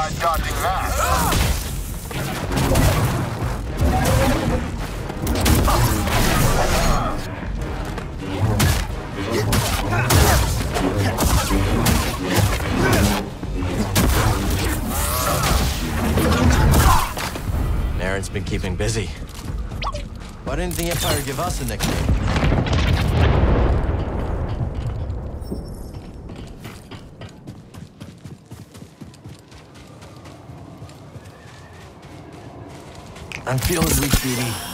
Try dodging that. Aaron's been keeping busy. Why didn't the Empire give us a nickname? I'm feeling weak, BD.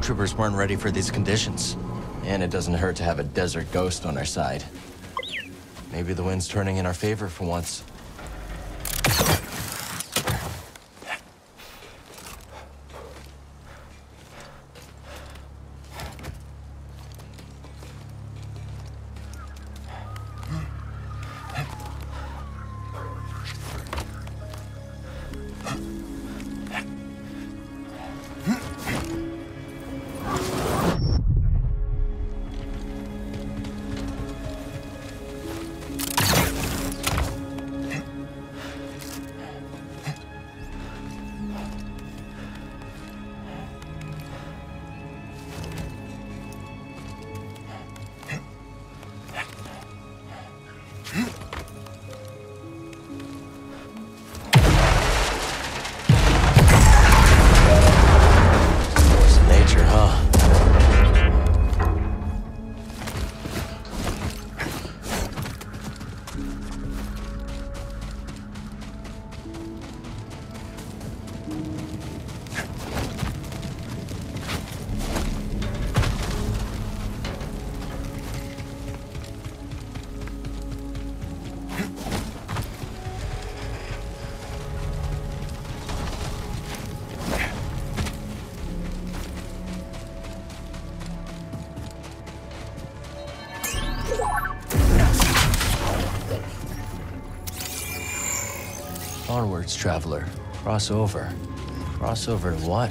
Stormtroopers weren't ready for these conditions. And it doesn't hurt to have a desert ghost on our side. Maybe the wind's turning in our favor for once. Onwards, traveler. Cross over. Cross over to what?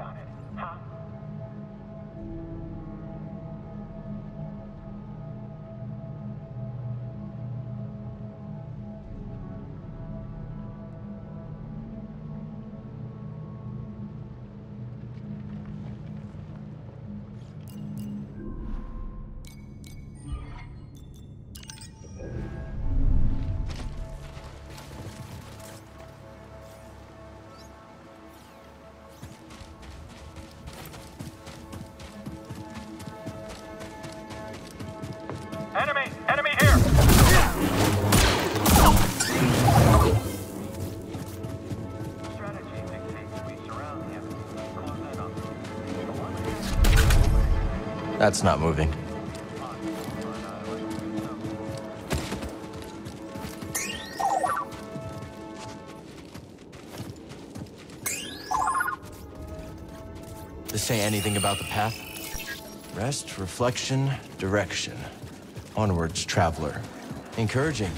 on it. that's not moving. To say anything about the path? Rest, reflection, direction. Onwards, traveler. Encouraging.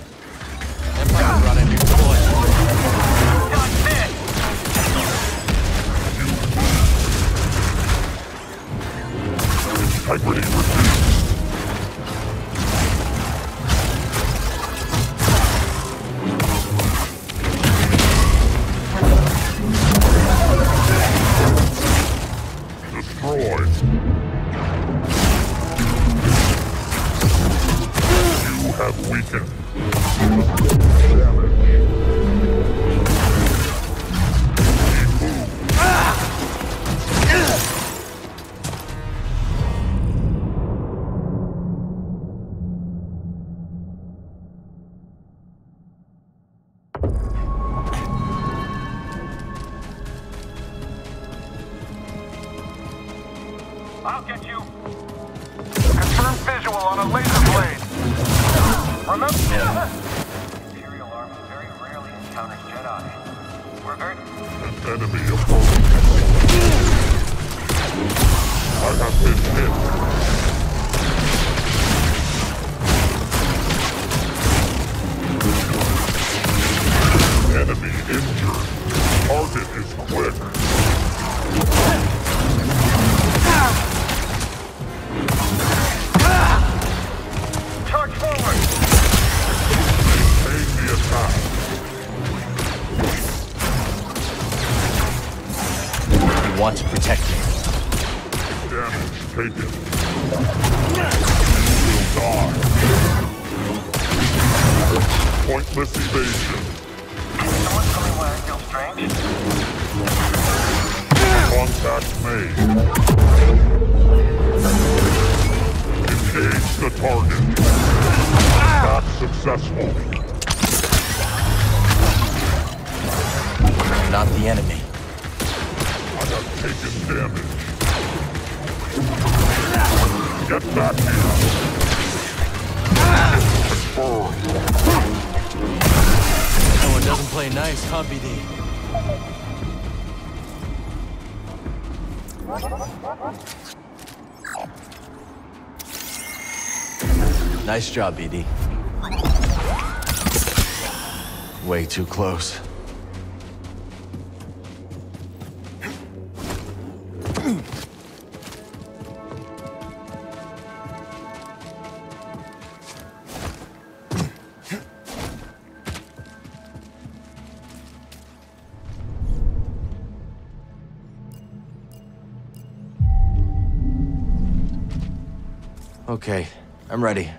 integrity reduced. Destroyed. You have weakened. Damage. successful. Not the enemy. I have taken damage. Get back here! No one doesn't play nice, huh, BD? Nice job, BD. Way too close. Okay, I'm ready.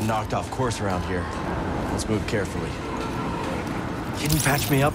Get knocked off course around here. Let's move carefully. Can you patch me up?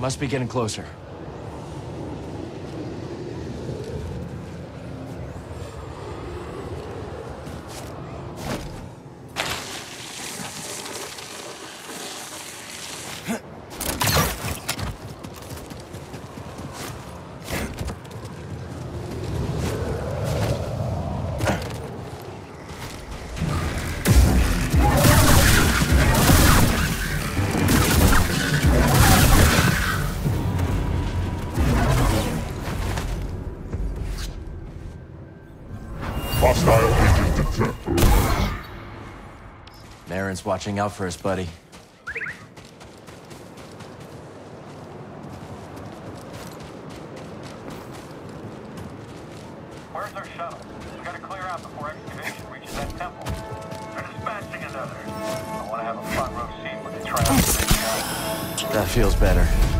Must be getting closer. Watching out for us, buddy. Where's our shuttle? We gotta clear out before excavation reaches that temple. They're dispatching another. I wanna have a front row seat when they try out the. That feels better.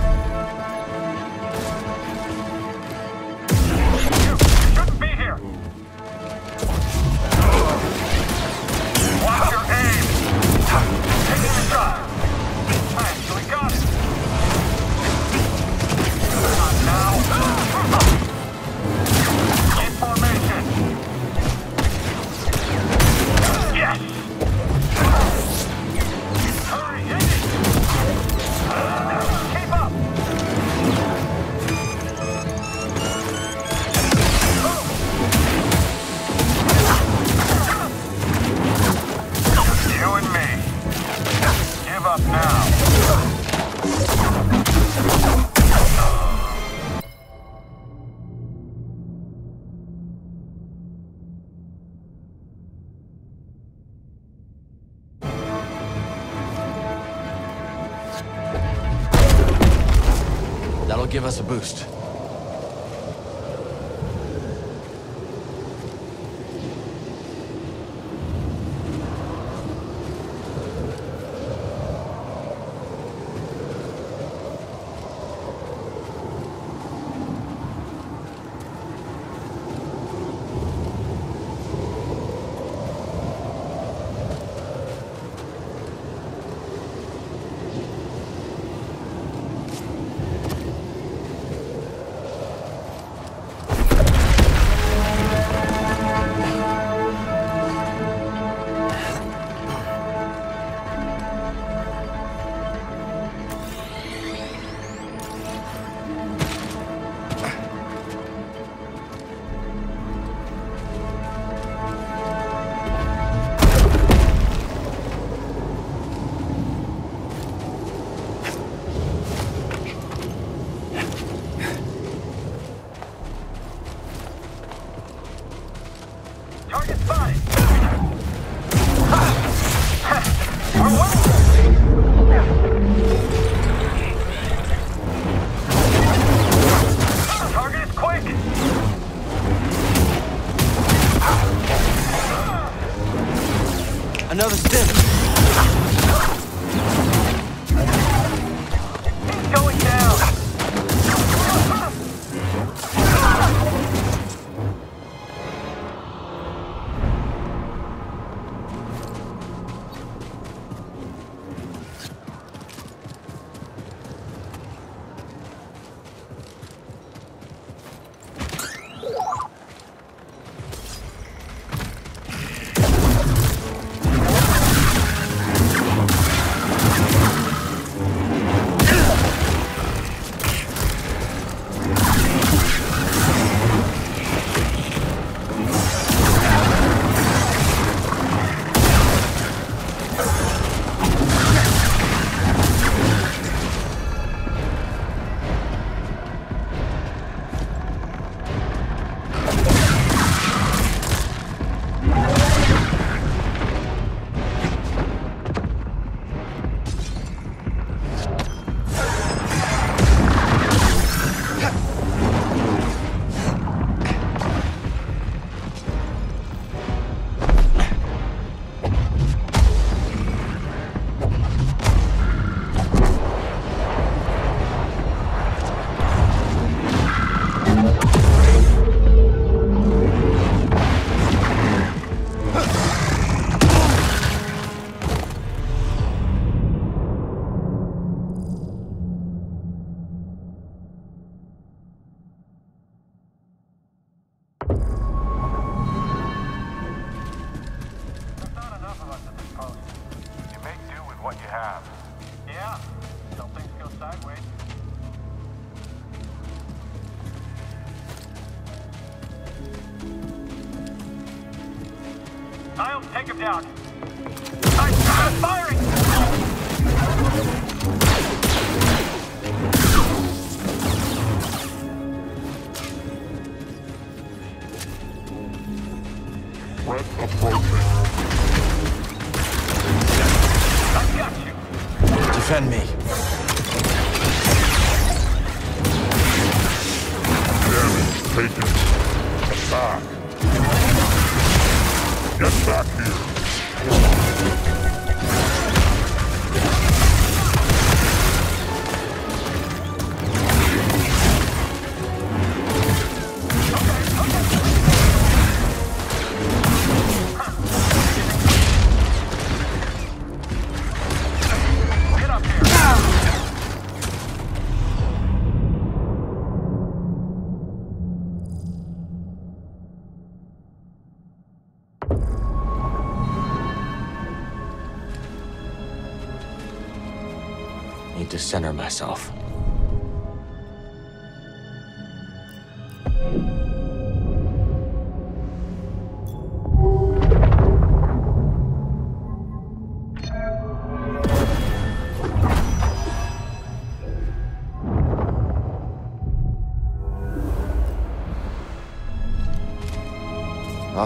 Boost.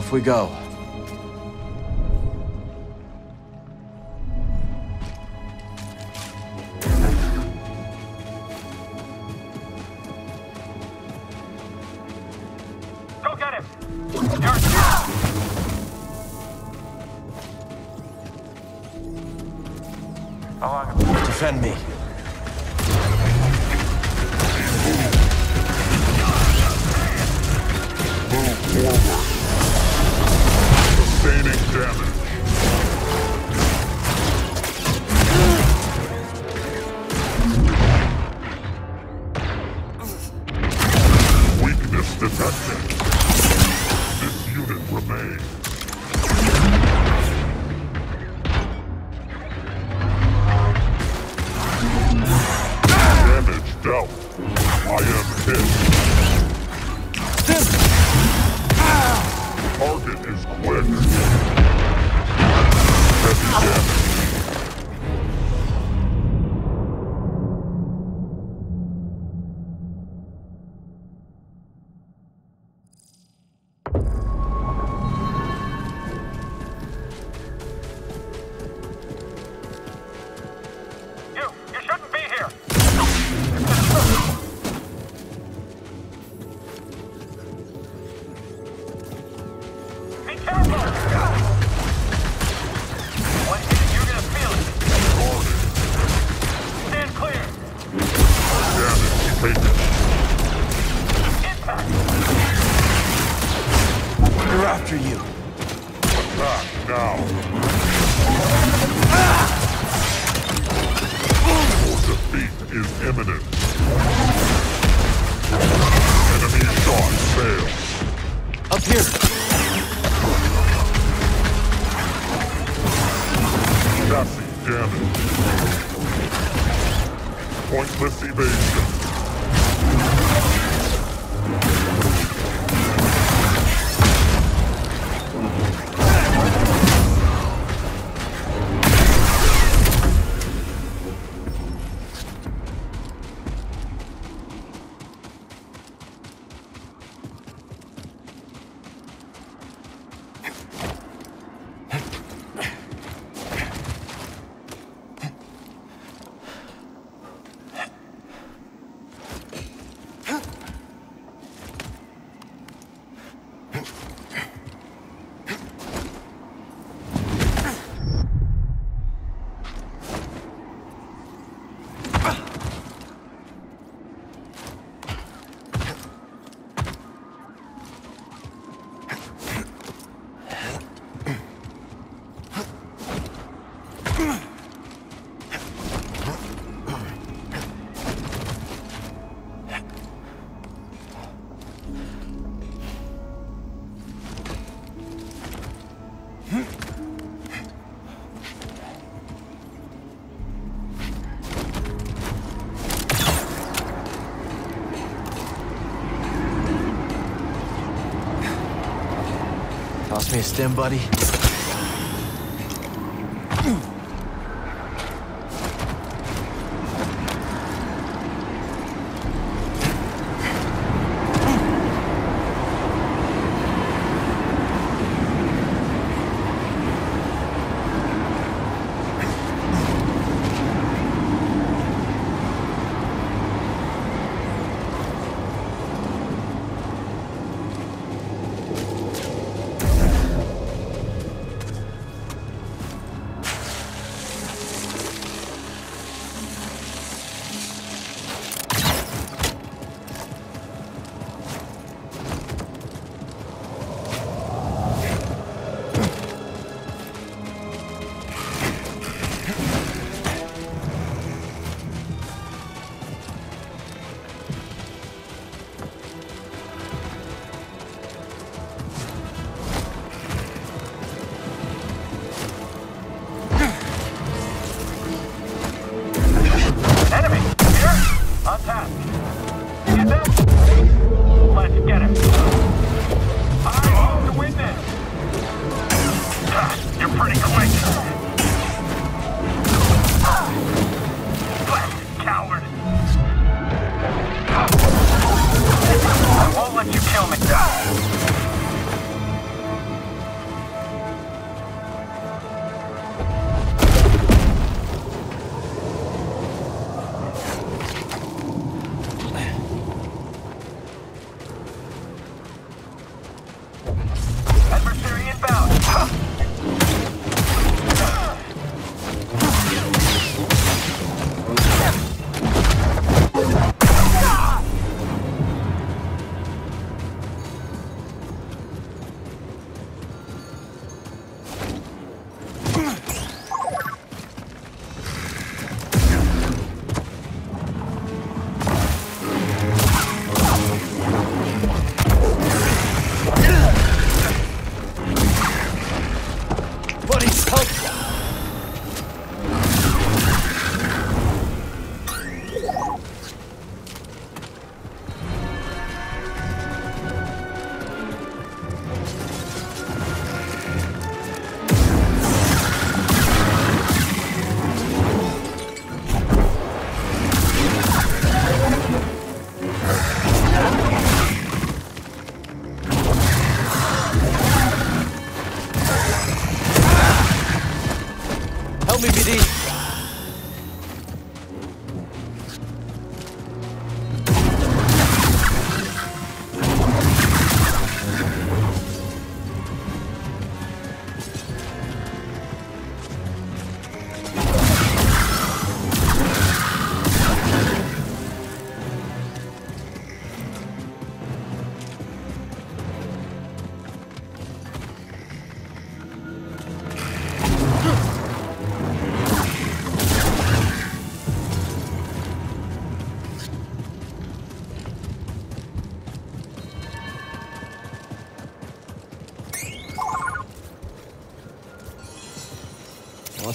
Off we go. Go get him. You're How long have you Defend me. after you. Back now. Your defeat is imminent. Enemy shot. Up here. Chassis damage. Pointless evasion. Toss me a stim, buddy.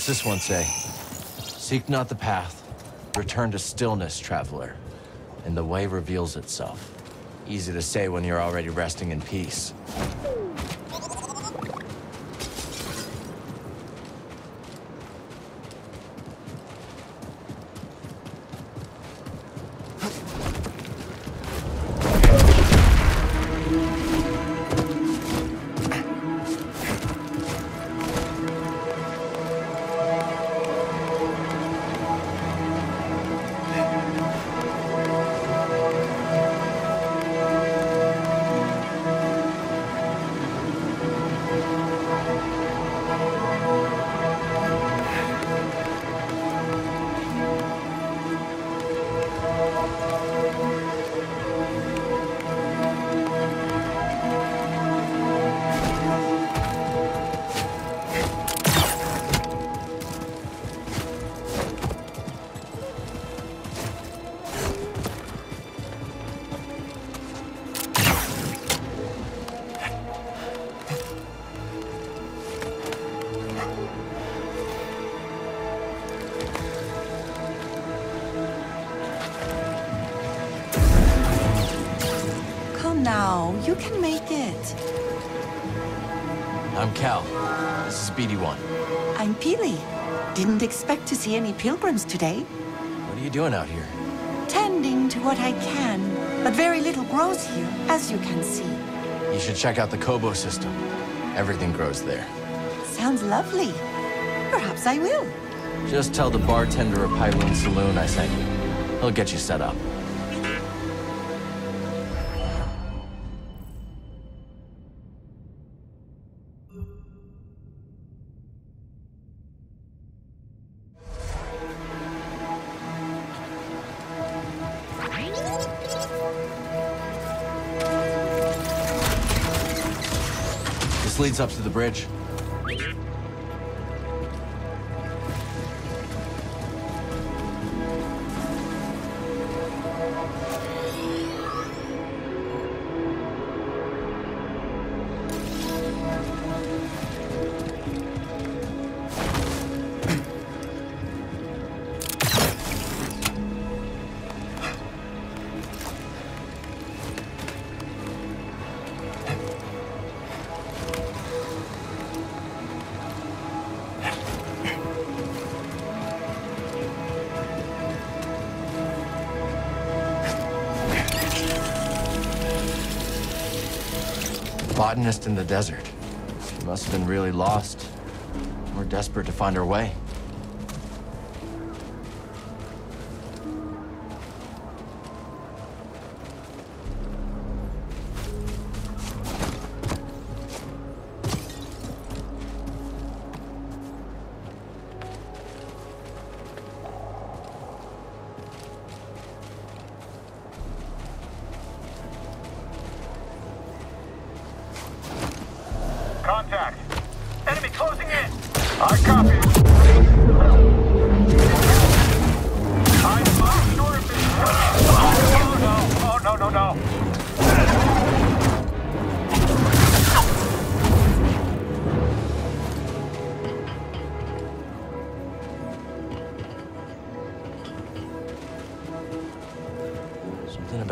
This one say? Seek not the path. Return to stillness, traveler. And the way reveals itself. Easy to say when you're already resting in peace. To see any pilgrims today. What are you doing out here? Tending to what I can, but very little grows here, as you can see. You should check out the Koboh system. Everything grows there. Sounds lovely. Perhaps I will. Just tell the bartender of Pyloon Saloon I sent you. He'll get you set up. Leads up to the bridge. Botanist in the desert. She must have been really lost. We're desperate to find her way.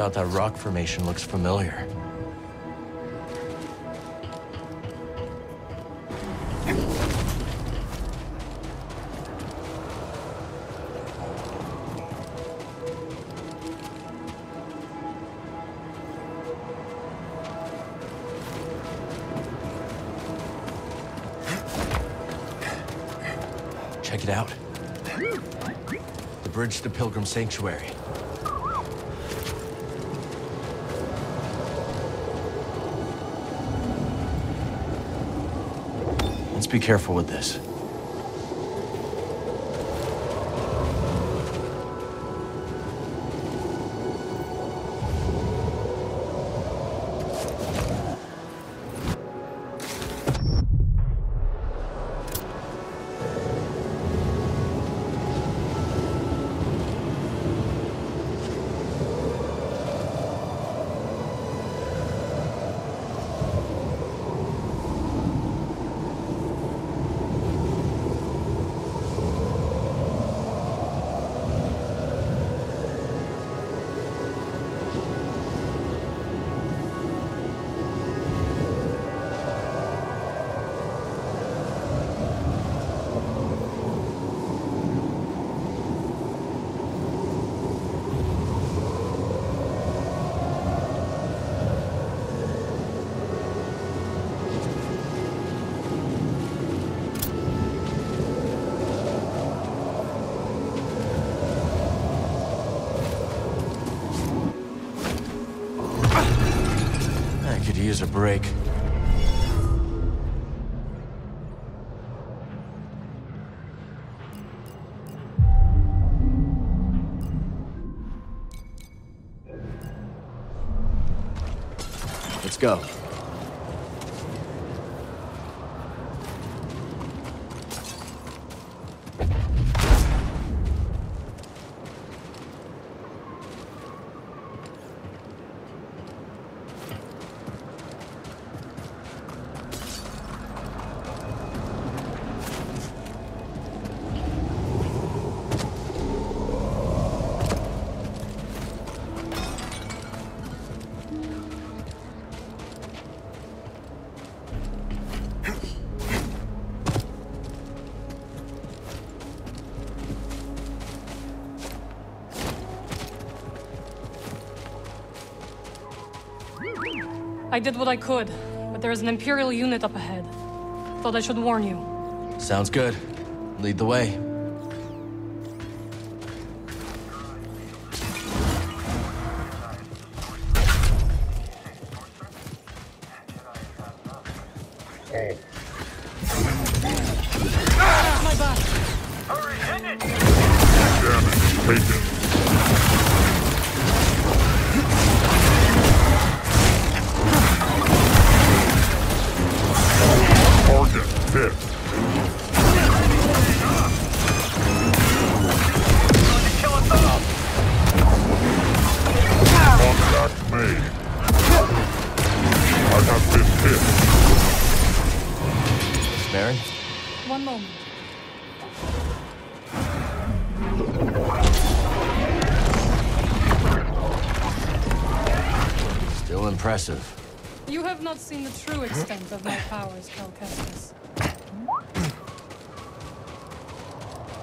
About that rock formation looks familiar. Check it out. The bridge to Pilgrim Sanctuary. Let's be careful with this. Let's go. I did what I could, but there is an Imperial unit up ahead. Thought I should warn you. Sounds good. Lead the way. Not seen the true extent of my powers, Cal Kestis.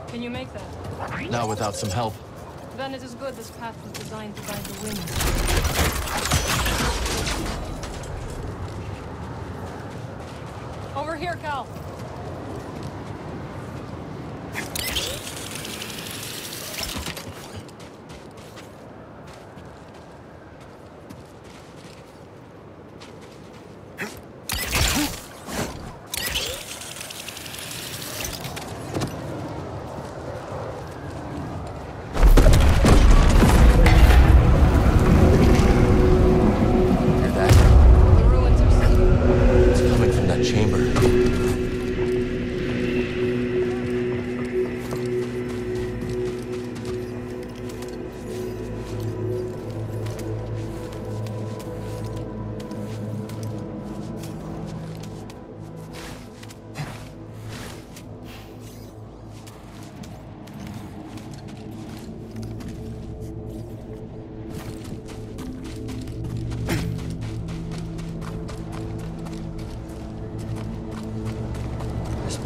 Can you make that? Not without some help. Then it is good this path was designed to guide the wind. Over here, Cal.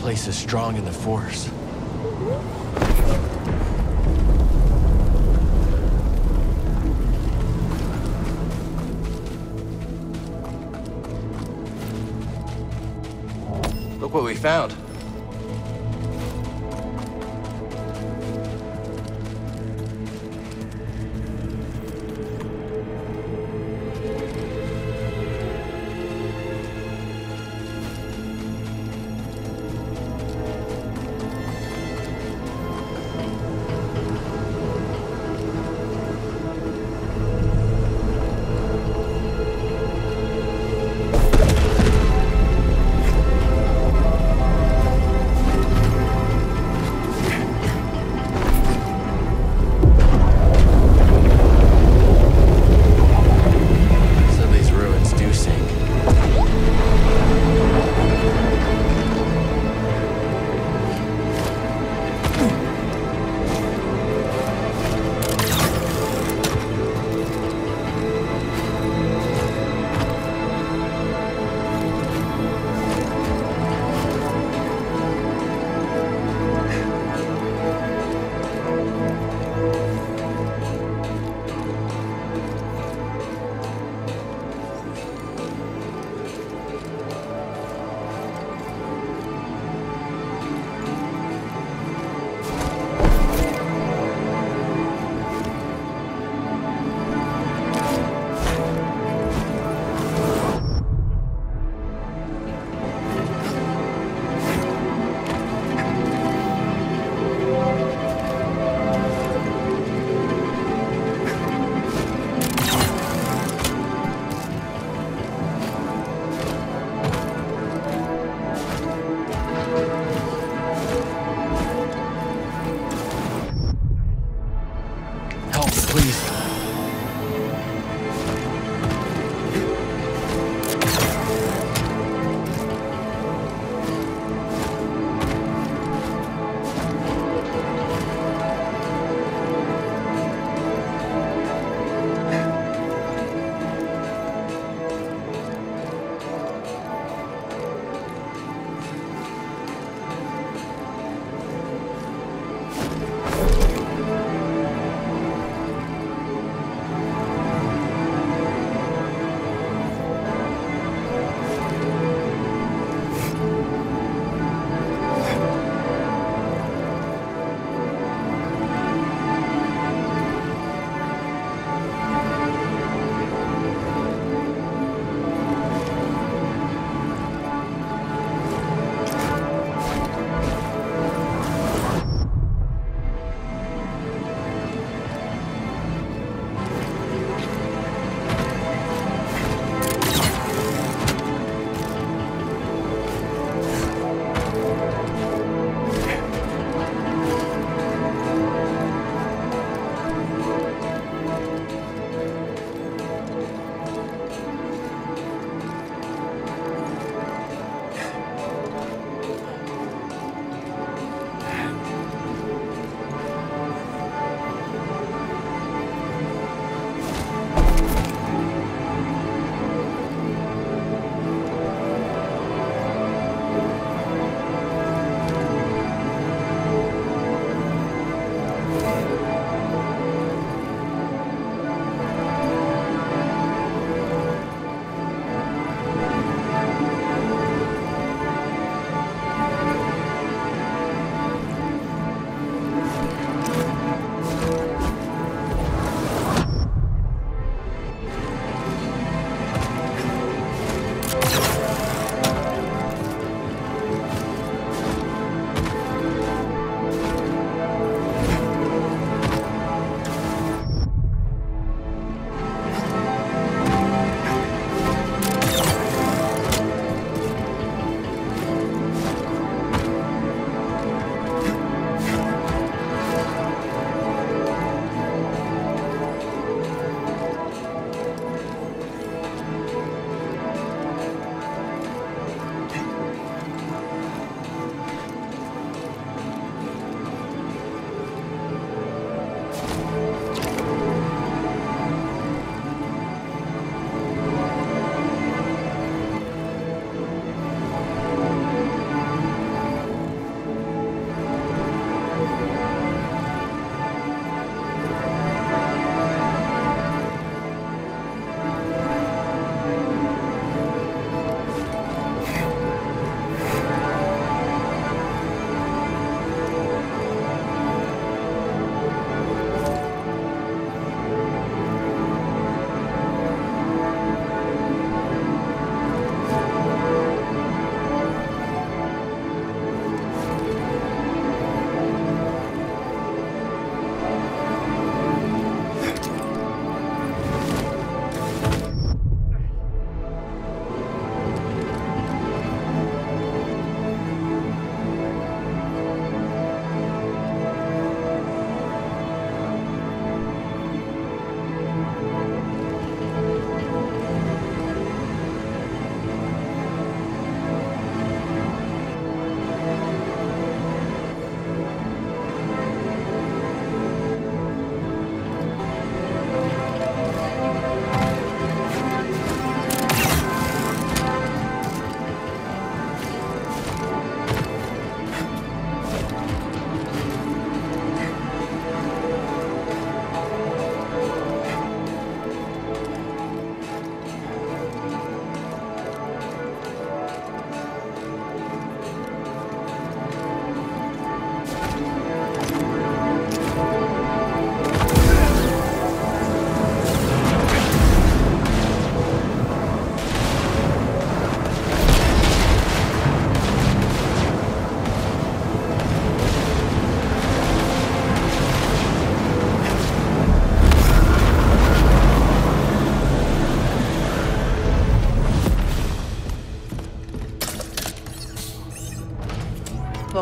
Place is strong in the force. Look what we found.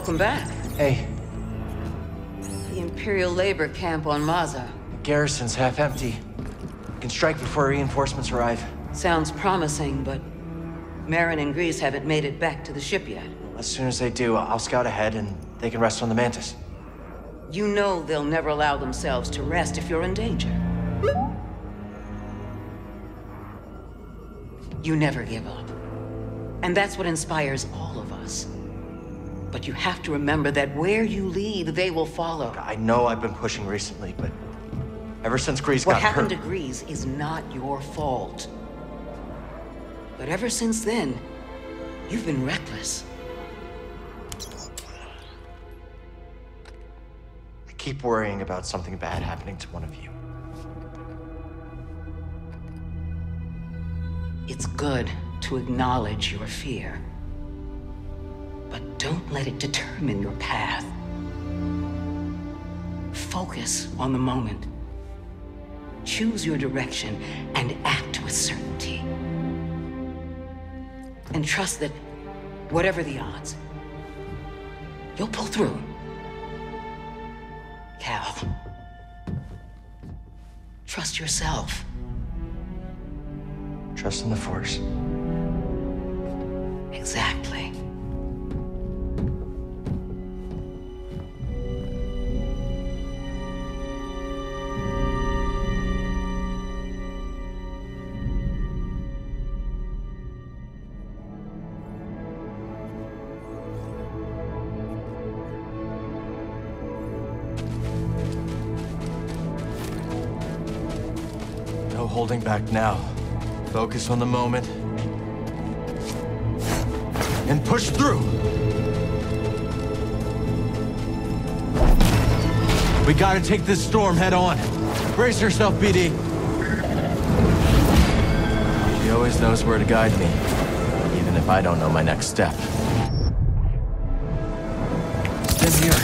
Welcome back. Hey, The Imperial labor camp on Maza. The garrison's half empty. We can strike before reinforcements arrive. Sounds promising, but Merrin and Greez haven't made it back to the ship yet. As soon as they do, I'll scout ahead and they can rest on the Mantis. You know they'll never allow themselves to rest if you're in danger. You never give up. And that's what inspires all of us. But you have to remember that where you lead, they will follow. I know I've been pushing recently, but ever since Greez What got happened to Greez is not your fault. But ever since then, you've been reckless. I keep worrying about something bad happening to one of you. It's good to acknowledge your fear. But don't let it determine your path. Focus on the moment. Choose your direction and act with certainty. And trust that, whatever the odds, you'll pull through. Cal, trust yourself. Trust in the Force. Back now. Focus on the moment. And push through! We gotta take this storm head on. Brace yourself, BD. She always knows where to guide me, even if I don't know my next step. Stim here.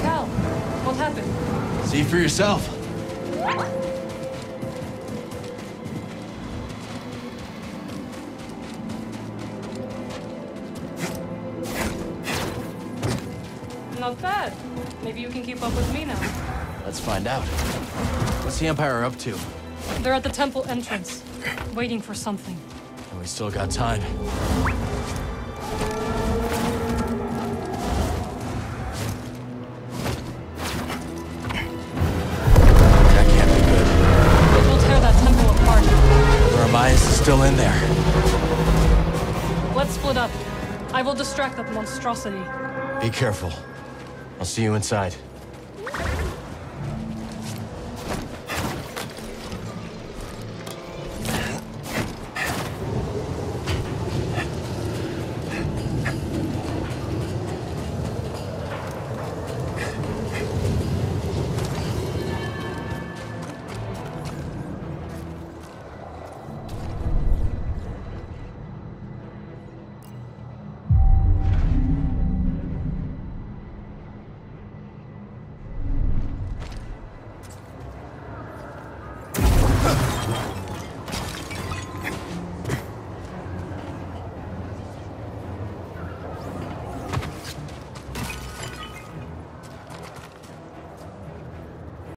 Cal, what happened? See for yourself. Maybe you can keep up with me now. Let's find out. What's the Empire up to? They're at the temple entrance, waiting for something. And we still got time. That can't be good. It will tear that temple apart. Ramias is still in there. Let's split up. I will distract that monstrosity. Be careful. I'll see you inside.